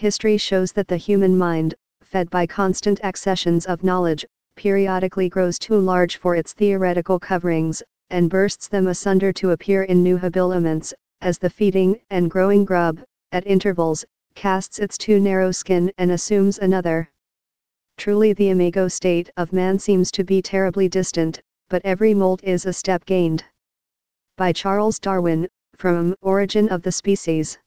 History shows that the human mind, fed by constant accessions of knowledge, periodically grows too large for its theoretical coverings, and bursts them asunder to appear in new habiliments, as the feeding and growing grub, at intervals, casts its too narrow skin and assumes another. Truly the imago state of man seems to be terribly distant, but every molt is a step gained. By Charles Darwin, from Origin of the Species.